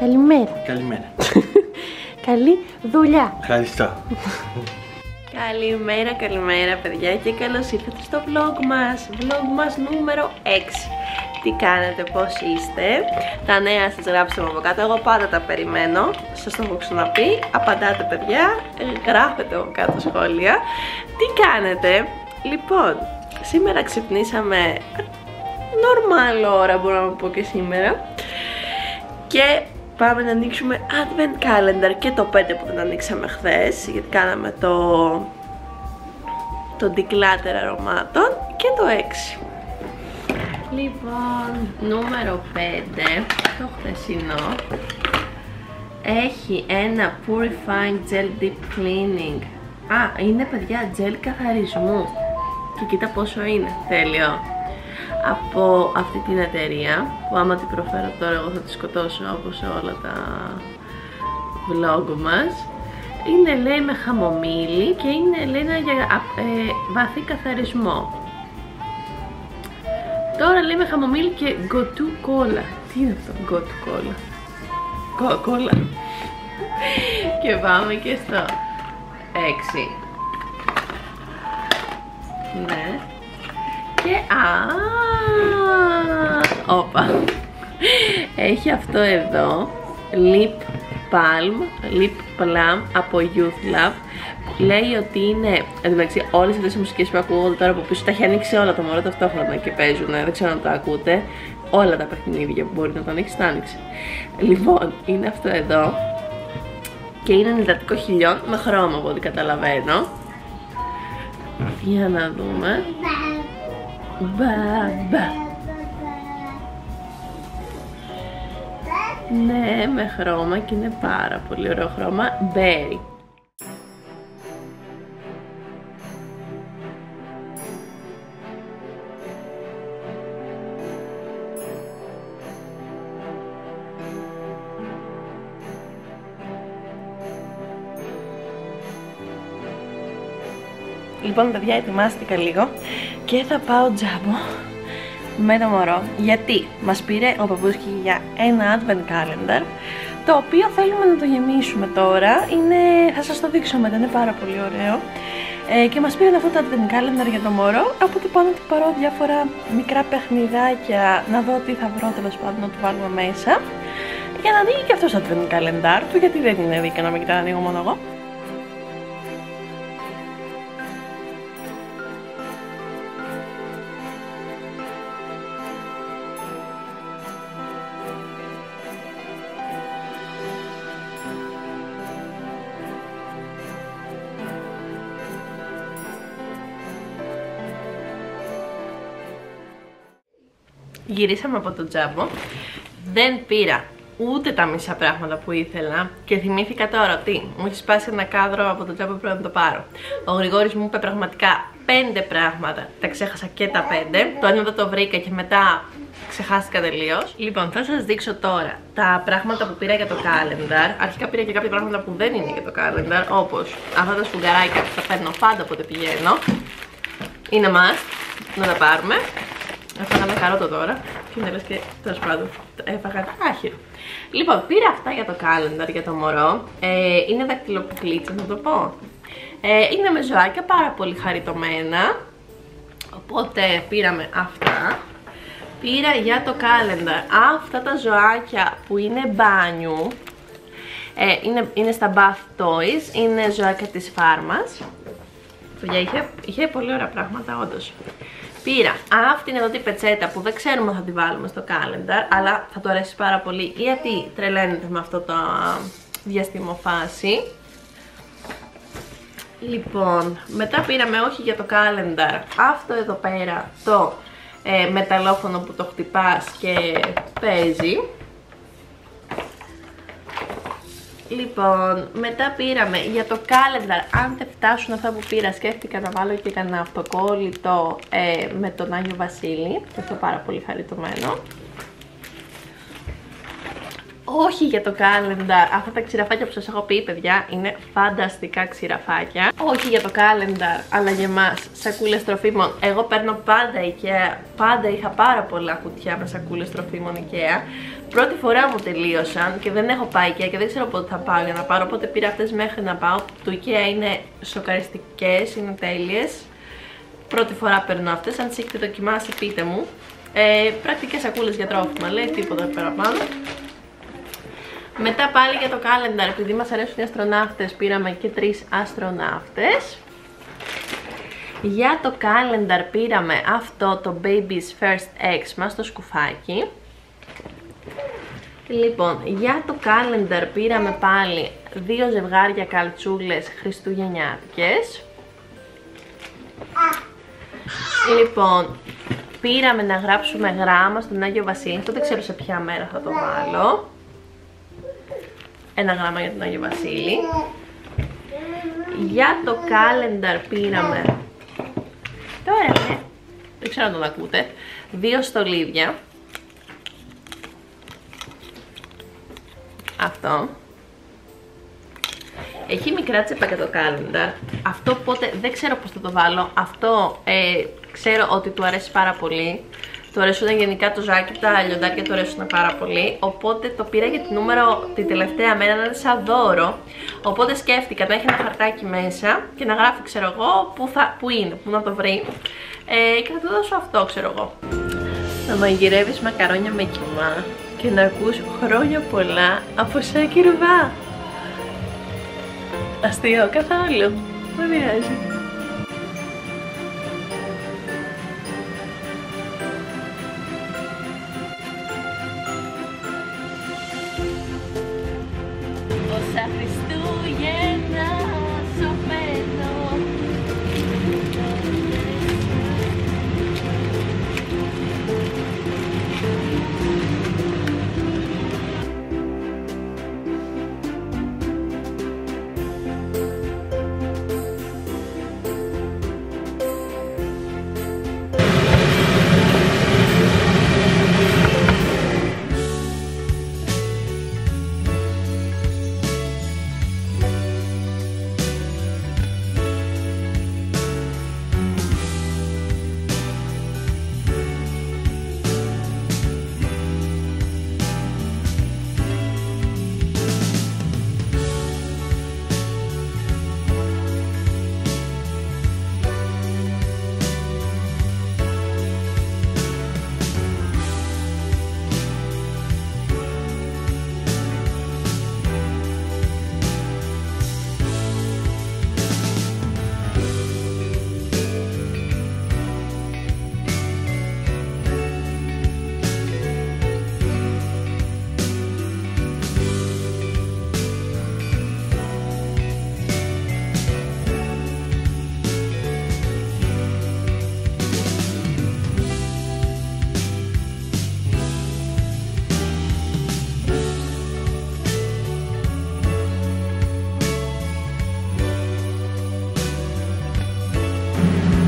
Καλημέρα. Καλημέρα. Καλή δουλειά. Ευχαριστώ. Καλημέρα, καλημέρα παιδιά και καλώς ήρθατε στο vlog μας. Vlog μας νούμερο 6. Τι κάνετε, πώς είστε; Τα νέα σας γράψτε μου από κάτω. Εγώ πάντα τα περιμένω. Σας το έχω ξαναπεί. Απαντάτε παιδιά. Γράφετε από κάτω σχόλια. Τι κάνετε; Λοιπόν, σήμερα ξυπνήσαμε normal ώρα μπορώ να πω και σήμερα. Και πάμε να ανοίξουμε advent calendar και το 5 που δεν ανοίξαμε χθες γιατί κάναμε το το declutter αρωμάτων και το 6 λοιπόν νούμερο 5 το χθεσινό έχει ένα purifying gel deep cleaning. Α είναι παιδιά gel καθαρισμού. Και κοίτα πόσο είναι. Τέλειο από αυτή την εταιρεία που άμα την προφέρω τώρα εγώ θα τη σκοτώσω όπως σε όλα τα vlog μας. Είναι λέει με χαμομήλι και είναι λέει για ε, βαθύ καθαρισμό. Τώρα λέει με χαμομήλι και γκοτού κόλλα τι είναι αυτό γκοτού κόλλα κόλλα και πάμε και στο 6 και α, όπα. Έχει αυτό εδώ, Lip Palm, Lip Plum από Youth Lab. Λέει ότι είναι, εντάξει, όλες αυτές οι μουσικές που ακούγονται τώρα από πίσω, τα έχει ανοίξει όλα το μωρό ταυτόχρονα και παίζουν, δεν ξέρω αν το ακούτε. Όλα τα παιχνίδια που μπορεί να το ανοίξει, το άνοιξε. Λοιπόν, είναι αυτό εδώ και είναι ενυδατικό χιλιών με χρώμα από ό,τι καταλαβαίνω. Για να δούμε. Μπαμπα. Ναι, με χρώμα και είναι πάρα πολύ ωραίο χρώμα. Berry. Λοιπόν, παιδιά, ετοιμάστηκα λίγο και θα πάω τζάμπο με το μωρό γιατί μας πήρε ο παππούς για ένα advent calendar το οποίο θέλουμε να το γεμίσουμε τώρα. Είναι, θα σας το δείξω μετά, είναι πάρα πολύ ωραίο. Ε, και μας πήρε αυτό το advent calendar για το μωρό οπότε πάω να του πάρω διάφορα μικρά παιχνιδάκια να δω τι θα βρω τέλος πάντων να του βάλουμε μέσα. Για να δει και αυτός το advent calendar του γιατί δεν είναι δίκαιο να μην κοιτά ανοίγω μόνο εγώ γυρίσαμε από το τζάμπο δεν πήρα ούτε τα μισά πράγματα που ήθελα και θυμήθηκα τώρα ότι μου έχει σπάσει ένα κάδρο από το τζάμπο που πρέπει να το πάρω. Ο Γρηγόρης μου είπε πραγματικά πέντε πράγματα, τα ξέχασα και τα πέντε. Το ένα δεν το βρήκα και μετά ξεχάστηκα τελείως. Λοιπόν, θα σας δείξω τώρα τα πράγματα που πήρα για το calendar. Αρχικά πήρα και κάποια πράγματα που δεν είναι για το calendar, όπως αυτά τα σφουγγαράκια που θα παίρνω πάντα όποτε πηγαίνω. Είναι must να τα πάρουμε. Έφαγα ένα καρότο τώρα και είναι λες και τέλος πάντων έφαγα άχυρο. Λοιπόν, πήρα αυτά για το calendar για το μωρό. Ε, είναι δακτυλοπουκλίτσα να το πω. Ε, είναι με ζωάκια πάρα πολύ χαριτωμένα. Οπότε πήραμε αυτά. Πήρα για το calendar αυτά τα ζωάκια που είναι μπάνιου. Ε, είναι, είναι στα bath toys, είναι ζωάκια της φάρμας. Είχε, είχε πολύ ωραία πράγματα όντως. Πήρα αυτήν εδώ την πετσέτα που δεν ξέρουμε θα τη βάλουμε στο calendar, αλλά θα του αρέσει πάρα πολύ γιατί τρελαίνεται με αυτό το διαστημοφάση. Λοιπόν, μετά πήραμε όχι για το calendar, αυτό εδώ πέρα το ε, μεταλλόφωνο που το χτυπάς και παίζει. Λοιπόν, μετά πήραμε για το calendar, αν δεν φτάσουν αυτά που πήρα, σκέφτηκα να βάλω και κανένα αυτοκόλλητο ε, με τον Άγιο Βασίλη, και αυτό πάρα πολύ χαριτωμένο. Όχι για το calendar. Αυτά τα ξηραφάκια που σας έχω πει, παιδιά, είναι φανταστικά ξηραφάκια. Όχι για το calendar, αλλά για εμάς, σακούλες τροφίμων. Εγώ παίρνω πάντα IKEA, πάντα είχα πάρα πολλά κουτιά με σακούλες τροφίμων IKEA. Πρώτη φορά μου τελείωσαν και δεν έχω πάει IKEA και δεν ξέρω πότε θα πάω για να πάρω, οπότε πήρα αυτές μέχρι να πάω. Το IKEA είναι σοκαριστικές, είναι τέλειες. Πρώτη φορά παίρνω αυτές, αν τις έχετε δοκιμάσει πείτε μου. Ε, πρακτικές σακούλες για τρόφιμα, λέει τίποτα παραπάνω. Μετά πάλι για το calendar, επειδή μας αρέσουν οι αστροναύτες, πήραμε και τρεις αστροναύτες. Για το calendar πήραμε αυτό το Baby's First Eggs μας, το σκουφάκι. Λοιπόν, για το calendar πήραμε πάλι δύο ζευγάρια καλτσούλες χριστουγεννιάτικες. Λοιπόν, πήραμε να γράψουμε γράμμα στον Άγιο Βασίλη. Αυτό δεν ξέρω σε ποια μέρα θα το βάλω. Ένα γράμμα για τον Άγιο Βασίλη. Για το calendar πήραμε... Τώρα, ναι. Δεν ξέρω αν τον ακούτε. Δύο στολίδια. Αυτό. Έχει μικρά τσέπα το calendar. Αυτό πότε δεν ξέρω πώς θα το βάλω. Αυτό ε, ξέρω ότι του αρέσει πάρα πολύ. Του αρέσουν γενικά το ζάκι, τα λιοντάρια του αρέσουν πάρα πολύ. Οπότε το πήρα για την νούμερο την τελευταία μέρα να είναι σαν δώρο. Οπότε σκέφτηκα να έχει ένα χαρτάκι μέσα και να γράφει, ξέρω εγώ, που, θα, που είναι, που να το βρει. Ε, και θα του δώσω αυτό, ξέρω εγώ. Να μαγειρεύεις μακαρόνια με κοιμά και να ακούς χρόνια πολλά από σαν κυρβά. Αστείο καθόλου. Δεν πειράζει. yourself is too.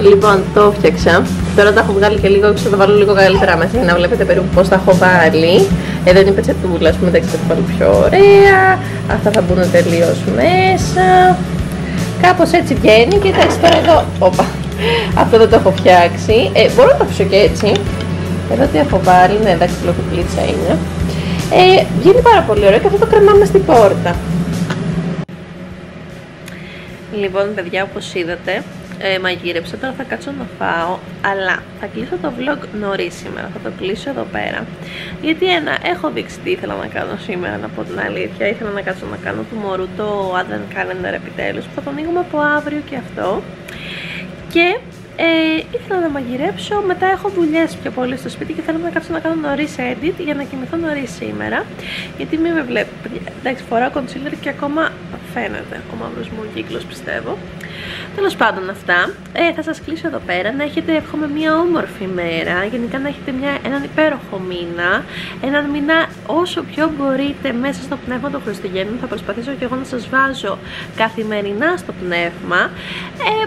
Λοιπόν, το έφτιαξα. Τώρα τα έχω βγάλει και λίγο, θα τα βάλω λίγο καλύτερα μέσα για να βλέπετε περίπου πώς τα έχω βάλει. Εδώ είναι η πετσετούλα, ας πούμε, εντάξει, θα το βάλω πιο ωραία. Αυτά θα μπουν τελείως μέσα. Κάπως έτσι βγαίνει και εντάξει τώρα εδώ. Όπα. Αυτό δεν το έχω φτιάξει. Ε, μπορώ να το αφήσω και έτσι. Εδώ τι έχω βάλει, ναι, εντάξει, πλοκοπλίτσα είναι. Ε, βγαίνει πάρα πολύ ωραίο και αυτό το κρεμάμε στην πόρτα. Λοιπόν, παιδιά, όπως είδατε, ε, μαγείρεψα, τώρα θα κάτσω να φάω, αλλά θα κλείσω το vlog νωρίς σήμερα, θα το κλείσω εδώ πέρα. Γιατί ένα, έχω δείξει τι ήθελα να κάνω σήμερα, να πω την αλήθεια, ήθελα να κάτσω να κάνω του μωρού το Advent Calendar επιτέλους, που θα το ανοίγουμε από αύριο και αυτό. Και ε, ήθελα να μαγειρέψω, μετά έχω δουλειές πιο πολύ στο σπίτι και θέλω να κάτσω να κάνω νωρίς edit για να κοιμηθώ νωρίς σήμερα. Γιατί μην με βλέπετε. Εντάξει, φοράω concealer και ακόμα φαίνεται. Ο μαύρος μου κύκλος πιστεύω. Τέλος πάντων αυτά, ε, θα σας κλείσω εδώ πέρα, να έχετε εύχομαι μια όμορφη μέρα, γενικά να έχετε μια, έναν υπέροχο μήνα, έναν μήνα όσο πιο μπορείτε μέσα στο πνεύμα των Χριστουγέννων, θα προσπαθήσω και εγώ να σας βάζω καθημερινά στο πνεύμα, ε,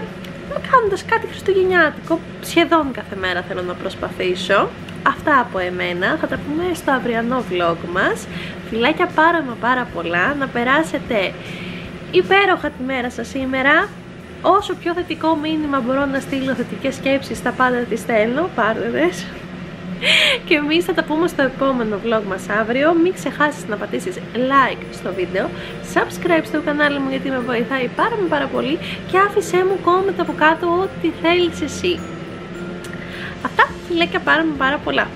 κάνοντας κάτι χριστουγεννιάτικο, σχεδόν κάθε μέρα θέλω να προσπαθήσω. Αυτά από εμένα, θα τα πούμε στο αυριανό vlog μας. Φιλάκια πάρα μα πάρα πολλά, να περάσετε υπέροχα τη μέρα σας σήμερα. Όσο πιο θετικό μήνυμα μπορώ να στείλω θετικές σκέψεις, τα πάντα τις στέλνω, πάρτε και εμείς θα τα πούμε στο επόμενο vlog μας αύριο. Μην ξεχάσεις να πατήσεις like στο βίντεο, subscribe στο κανάλι μου γιατί με βοηθάει πάρα με πάρα πολύ και άφησέ μου comment από κάτω ό,τι θέλεις εσύ. Αυτά, φιλέκια πάρα με πάρα πολλά.